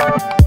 you